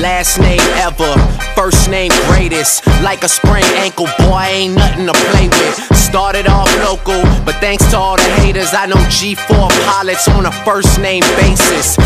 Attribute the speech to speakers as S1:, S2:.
S1: Last name ever, first name greatest. Like a sprained ankle, boy, ain't nothing to play with. Started off local, but thanks to all the haters, I know G4 pilots on a first name basis.